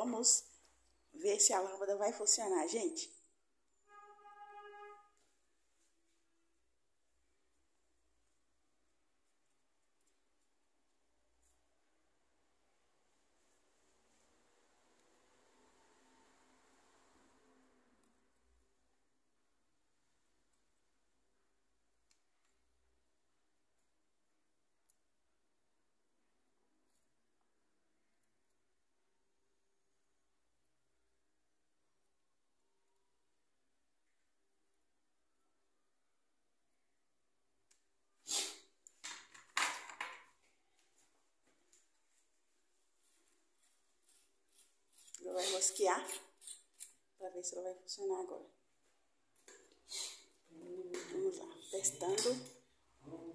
vamos ver se a lâmpada vai funcionar, gente. Mosquear para ver se ela vai funcionar agora. Vamos lá, testando.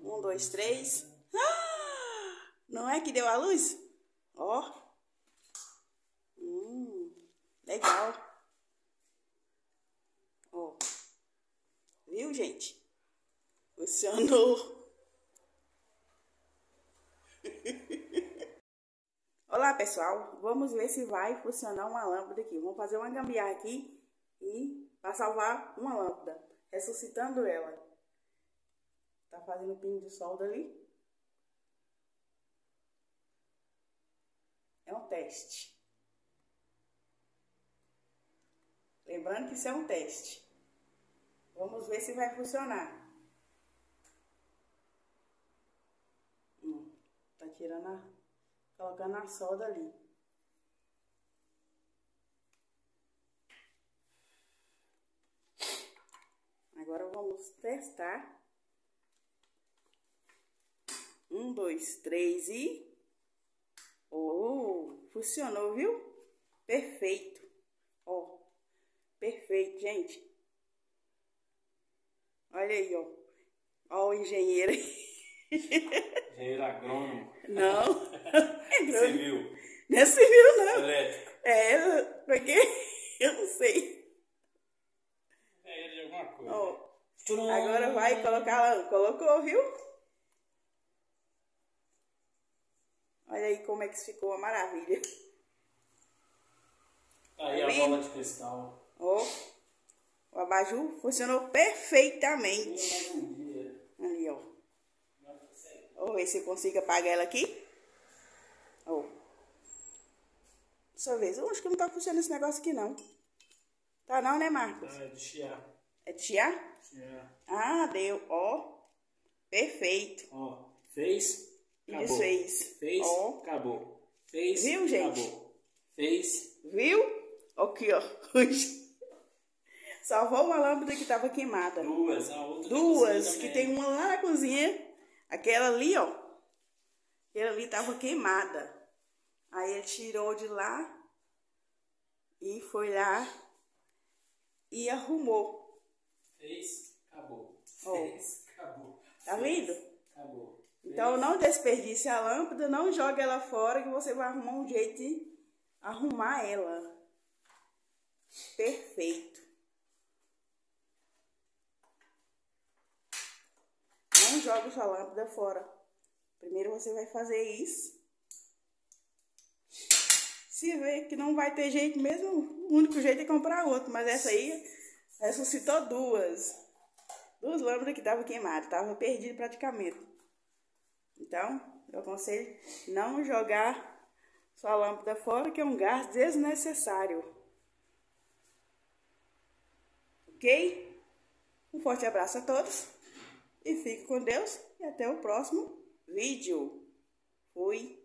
Um, dois, três. Ah! Não é que deu a luz? Ó. Hum, legal. Ó. Viu, gente? Funcionou. Olá pessoal, vamos ver se vai funcionar uma lâmpada aqui. Vamos fazer uma gambiarra aqui e para salvar uma lâmpada, ressuscitando ela. Tá fazendo pino de solda ali. É um teste. Lembrando que isso é um teste. Vamos ver se vai funcionar. Hum, tá tirando a colocando a solda ali. Agora vamos testar. Um, dois, três e... Oh, funcionou, viu? Perfeito. Ó, perfeito, gente. Olha aí, ó. Ó o engenheiro Engenheiro agrônomo. Não. É civil. Não é civil, não. Elétrico. É, porque eu não sei. É ele de alguma coisa. Oh, agora vai colocar lá. Colocou, viu? Olha aí como é que ficou a maravilha. Aí tá a bola de cristal. Ó, oh, o abajur funcionou perfeitamente. Vamos ver se eu consigo apagar ela aqui. Ó. Só ver. Eu acho que não tá funcionando esse negócio aqui, não. Tá não, né, Marcos? Ah, é de chiar. É de chiar? Chiar. Ah, deu. Ó. Perfeito. Ó. Fez. Acabou. Desfez. Fez. Ó. Acabou. Fez. Viu, gente? Acabou. Fez. Viu? Aqui, ó. Salvou uma lâmpada que tava queimada. Duas. A outra Duas. Que tem uma lá na cozinha. Aquela ali, ó. Aquela ali tava queimada. Aí ele tirou de lá e foi lá e arrumou. Fez, acabou. Fez, acabou. Tá vendo? Acabou. Então não desperdice a lâmpada, não jogue ela fora que você vai arrumar um jeito de arrumar ela. Perfeito. Jogue sua lâmpada fora. Primeiro você vai fazer isso. Se vê que não vai ter jeito mesmo, o único jeito é comprar outro. Mas essa aí ressuscitou duas. Duas lâmpadas que estavam queimadas, estavam perdidas praticamente. Então, eu aconselho não jogar sua lâmpada fora, que é um gás desnecessário. Ok? Um forte abraço a todos e fique com Deus e até o próximo vídeo. Fui!